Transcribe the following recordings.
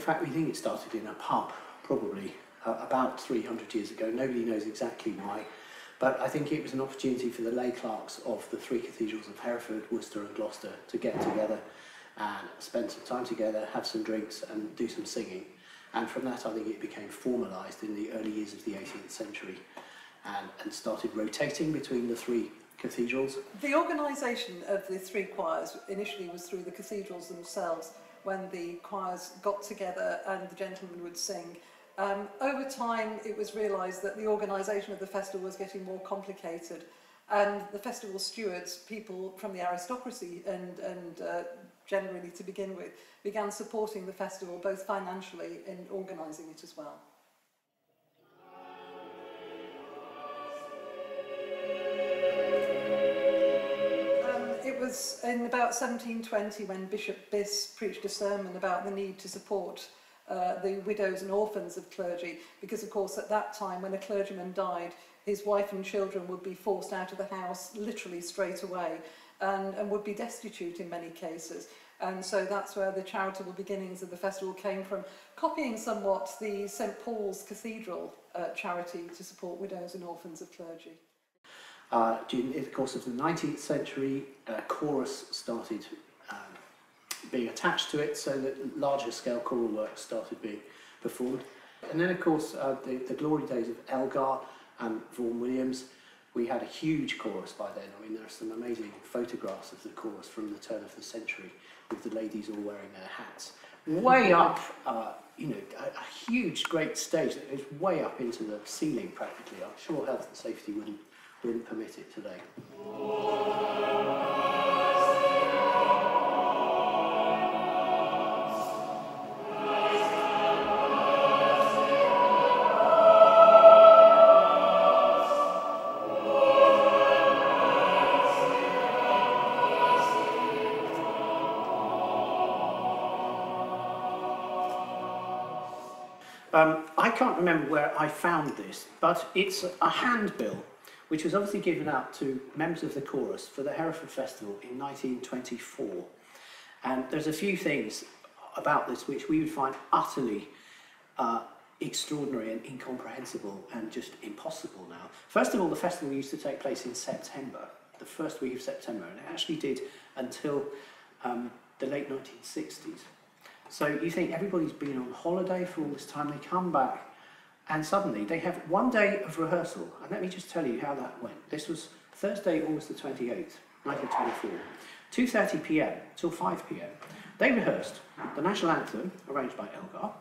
fact, we think it started in a pub, probably uh, about 300 years ago. Nobody knows exactly why. But I think it was an opportunity for the lay clerks of the three cathedrals of Hereford, Worcester and Gloucester to get together and spend some time together, have some drinks and do some singing. And from that, I think it became formalised in the early years of the 18th century and, and started rotating between the three cathedrals. The organisation of the three choirs initially was through the cathedrals themselves when the choirs got together and the gentlemen would sing. Um, over time, it was realised that the organisation of the festival was getting more complicated and the festival stewards, people from the aristocracy and, and uh, generally to begin with, began supporting the festival both financially and organising it as well. Was in about 1720 when Bishop Bisse preached a sermon about the need to support uh, the widows and orphans of clergy, because of course at that time when a clergyman died, his wife and children would be forced out of the house literally straight away and, and would be destitute in many cases. And so that's where the charitable beginnings of the festival came from, copying somewhat the St Paul's Cathedral uh, charity to support widows and orphans of clergy. Uh, during the course of the 19th century, a chorus started um, being attached to it so that larger scale choral works started being performed. And then, of course, uh, the, the glory days of Elgar and Vaughan Williams, we had a huge chorus by then. I mean, there are some amazing photographs of the chorus from the turn of the century with the ladies all wearing their hats. Way up, uh, you know, a, a huge, great stage that goes way up into the ceiling practically. I'm sure health and safety wouldn't wouldn't permit it today. Um, I can't remember where I found this, but it's a handbill which was obviously given out to members of the chorus for the Hereford Festival in 1924. And there's a few things about this which we would find utterly uh, extraordinary and incomprehensible and just impossible now. First of all, the festival used to take place in September, the first week of September, and it actually did until um, the late 1960s. So you think everybody's been on holiday for all this time, they come back and suddenly they have one day of rehearsal. And let me just tell you how that went. This was Thursday, August the 28th, 1924, 2.30 p.m. till 5 p.m. They rehearsed the national anthem, arranged by Elgar,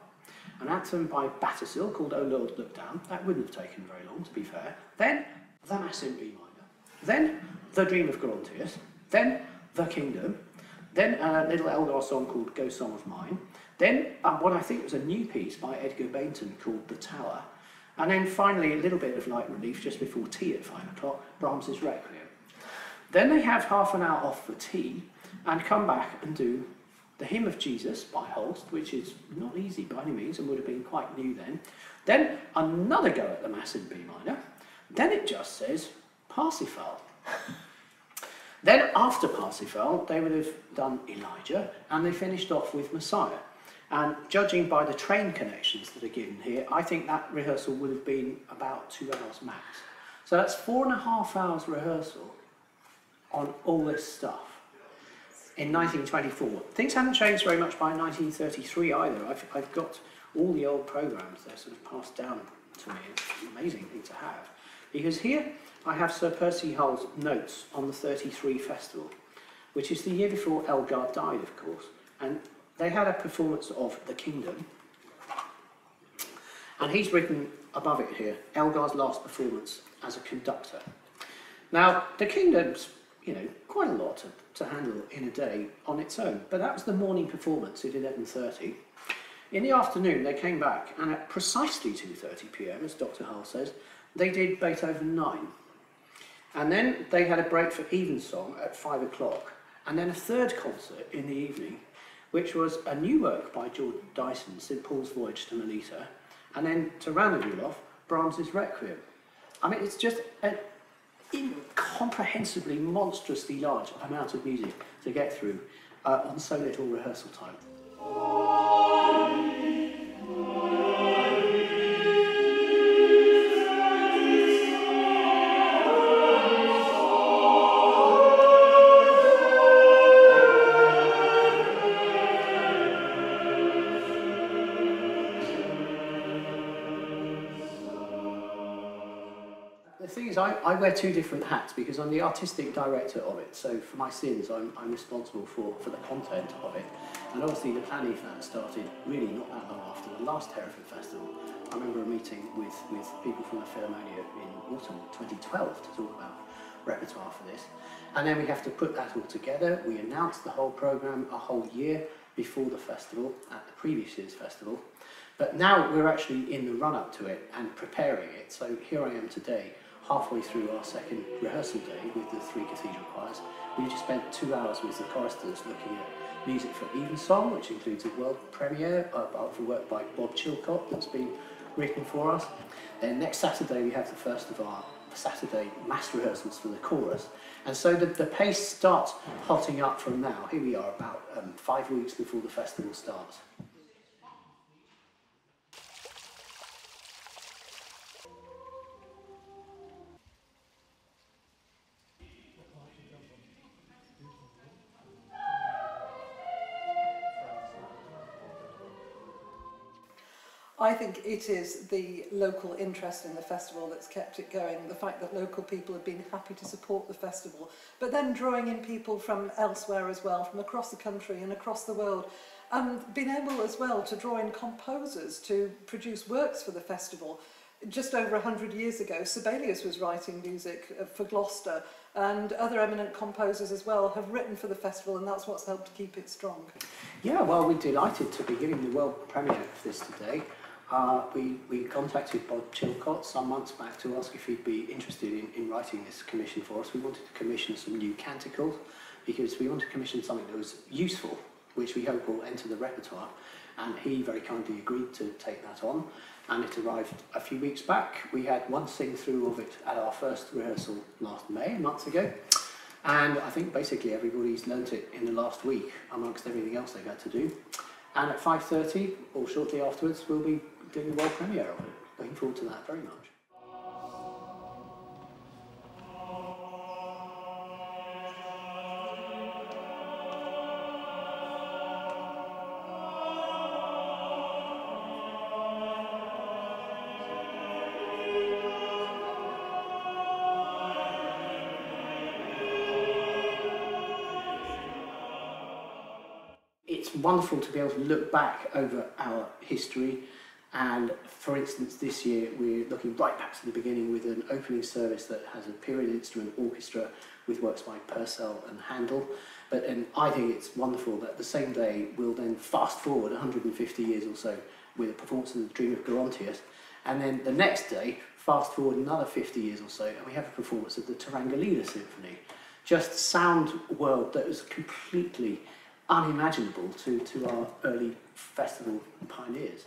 an anthem by Battishill called O Lord Look Down. That wouldn't have taken very long, to be fair. Then the Mass in B minor. Then the Dream of Gerontius. Then the Kingdom. Then a little Elgar song called Go Song of Mine. Then um, what I think was a new piece by Edgar Bainton called The Tower. And then finally a little bit of light relief just before tea at five o'clock, Brahms's Requiem. Then they have half an hour off for tea and come back and do the Hymn of Jesus by Holst, which is not easy by any means and would have been quite new then. Then another go at the Mass in B minor. Then it just says Parsifal. then after Parsifal, they would have done Elijah and they finished off with Messiah. And judging by the train connections that are given here, I think that rehearsal would have been about two hours max. So that's four and a half hours rehearsal on all this stuff in 1924. Things hadn't changed very much by 1933 either. I've, I've got all the old programs, they're sort of passed down to me. It's an amazing thing to have. Because here I have Sir Percy Hull's notes on the 33 festival, which is the year before Elgar died, of course. And they had a performance of The Kingdom, and he's written above it here, Elgar's last performance as a conductor. Now, The Kingdom's, you know, quite a lot to, to handle in a day on its own, but that was the morning performance at 11.30. In the afternoon, they came back, and at precisely 2.30pm, as Dr. Hull says, they did Beethoven 9. And then they had a break for evensong at 5 o'clock, and then a third concert in the evening which was a new work by George Dyson, St Paul's Voyage to Melita, and then it Brahms's Requiem. I mean, it's just an incomprehensibly, monstrously large amount of music to get through uh, on so little rehearsal time. The thing is, I, I wear two different hats because I'm the artistic director of it. So for my sins, I'm, I'm responsible for, for the content of it. And obviously the planning for that started really not that long after the last Hereford Festival. I remember a meeting with, with people from the Philharmonia in autumn 2012 to talk about repertoire for this. And then we have to put that all together. We announce the whole programme a whole year before the festival, at the previous year's festival. But now we're actually in the run-up to it and preparing it. So here I am today, halfway through our second rehearsal day with the three cathedral choirs. We just spent two hours with the choristers looking at music for Evensong, which includes a world premiere of, a work by Bob Chilcott that's been written for us. Then next Saturday we have the first of our Saturday mass rehearsals for the chorus. And so the, the pace starts hotting up from now. Here we are about um, five weeks before the festival starts. I think it is the local interest in the festival that's kept it going, the fact that local people have been happy to support the festival, but then drawing in people from elsewhere as well, from across the country and across the world, and being able as well to draw in composers to produce works for the festival. Just over 100 years ago, Sibelius was writing music uh, for Gloucester, and other eminent composers as well have written for the festival, and that's what's helped keep it strong. Yeah, well, we're delighted to be giving the world premiere of this today. Uh, we, we contacted Bob Chilcott some months back to ask if he'd be interested in, in writing this commission for us. We wanted to commission some new canticles because we wanted to commission something that was useful, which we hope will enter the repertoire. And he very kindly agreed to take that on. And it arrived a few weeks back. We had one sing through of it at our first rehearsal last May, months ago. And I think basically everybody's learnt it in the last week amongst everything else they've had to do. And at 5.30, or shortly afterwards, we'll be doing the world premiere on it. Looking forward to that very much. It's wonderful to be able to look back over our history and for instance, this year we're looking right back to the beginning with an opening service that has a period instrument orchestra with works by Purcell and Handel. But and I think it's wonderful that the same day we'll then fast forward 150 years or so with a performance of the Dream of Gerontius. And then the next day, fast forward another 50 years or so, and we have a performance of the Turangalîla Symphony. Just sound world that was completely unimaginable to, to our early festival pioneers.